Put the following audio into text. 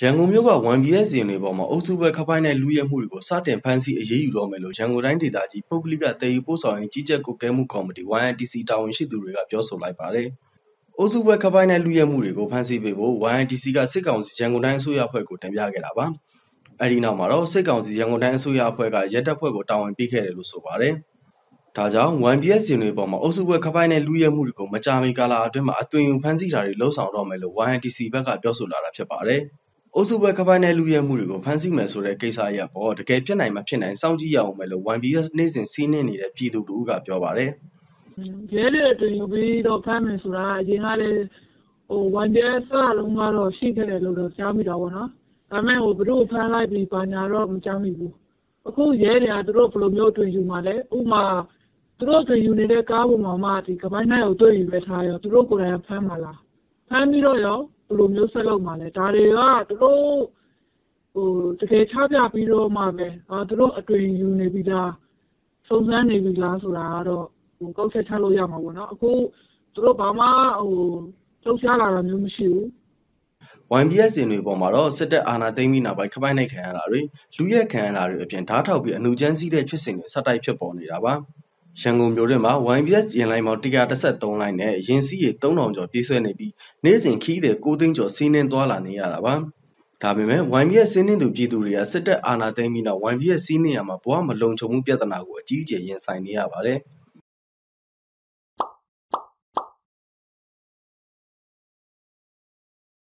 ရန်ကုန်မြို့က 1BS ယာဉ်တွေပေါ်မှာ အုပ်စုဖွဲ့ခပိုင်တဲ့ လုယက်မှုတွေကို စတင်ဖမ်းဆီး အရေးယူတော့မယ်လို့ ရန်ကုန်တိုင်းဒေသကြီး ပုဂ္ဂလိက သယ်ယူပို့ဆောင်ရေး ကြီးကြပ်ကွပ်ကဲမှုကော်မတီ (YITC) တာဝန်ရှိသူတွေက ပြောဆိုလိုက်ပါတယ်။အုပ်စုဖွဲ့ခပိုင်တဲ့ လုယက်မှုတွေကို ဖမ်းဆီးပေးဖို့ YITC က စစ်ကောင်စီ ရန်ကုန်တိုင်းအစိုးရအဖွဲ့ကို တင်ပြခဲ့တာပါ။အဲဒီနောက်မှာတော့ စစ်ကောင်စီ ရန်ကုန်တိုင်းအစိုးရအဖွဲ့က ရဲတပ်ဖွဲ့ကို တာဝန်ပေးခဲ့တယ်လို့ ဆိုပါတယ်။ဒါကြောင့် 1BS ယာဉ်တွေပေါ်မှာ အုပ်စုဖွဲ့ခပိုင်တဲ့ လုယက်မှုတွေကို မကြာမီကာလအတွင်းမှာ အသွင်ယူ ဖမ်းဆီးတာတွေ လုပ်ဆောင်တော့မယ်လို့ YITC ဘက်က ပြောဆိုလာတာ ဖြစ်ပါတယ်။ အုပ်စုဖွဲ့ခပိုင်တဲ့လုယက်မှုတွေကိုဖမ်းဆီးမယ်ဆိုတဲ့ကိစ္စရပ်အပေါ်တကယ်ဖြစ်နိုင်မဖြစ်နိုင်စောင့်ကြည့်ရဦးမယ်လို့ 1BS နေ့စဉ်စီးနင်းနေတဲ့ပြည်သူတဦးကပြောပါတယ်။ရဲတွေအတွင်ယူပြီးတော့ဖမ်းမယ်ဆိုတာအရင်ကလည်းဟို 1BS စလုံးကတော့ရှိခဲ့တယ်လို့တော့ကြားမိတာပေါ့နော်။ဒါပေမဲ့ဟိုဘလို့ဖမ်းလိုက်ပြီးဘာညာတော့မကြားမိဘူး။အခုရဲတွေကသူတို့ဘယ်လိုမျိုးအတွင်ယူမှာလဲ။ဥမာသူတို့အတွင်ယူနေတဲ့ကားပေါ်မှာမှဒီကပိုင်းနိုင်ကိုတွေ့ယူပဲထားရောသူတို့ကိုယ်တိုင်ဖမ်းမှာလား။ဖမ်းပြီးတော့ရောဘ ယ်လိုမျိုးဆက်လုပ်မှာလဲဒါတွေကသူတို့ဟိုတကယ်ချပြပြီးတော့မှပဲဟာသူတို့အတွင်ယူနေပြီလားစုံစမ်းနေပြီလားဆိုတာကတော့ဟိုကောက်ချက်ချလို့ရမှာပေါ့နော်အခုသူတို့ဘာမှဟိုလှုပ်ရှားလာတာမျိုးမရှိဘူး YBS စင်တွေပေါ်မှာတော့စစ်တပ်အာဏာသိမ်းပြီးနောက်ပိုင်းခပိုက်နိုင်ခံရတာတွေလူရဲခံရတာတွေအပြင်ဓားထောက်ပြီးအနုကျန်းစည်းတဲ့ဖြစ်စဉ်တွေဆက်တိုက်ဖြစ်ပေါ်နေတာပါ ရန်ကုန်မြို့တွင်မှာ YBS ရင်လိုင်းပေါင်း133လိုင်းနဲ့ရင်စီးရေ3000ကျော်ပြေးဆွဲနေပြီးနေ့စဉ်ခီးတဲ့6သိန်းကျော်စီးနှင်းသွားလာနေရတာပါ။ဒါပေမဲ့ YBS စီးနှင်းသူပြည်သူတွေကစစ်တပ်အာဏာသိမ်းပြီးနောက် YBS စီးနှင်းရမှာဘဝမလုံခြုံမှုပြဿနာကိုအကြီးအကျယ်ရင်ဆိုင်နေရပါတယ်။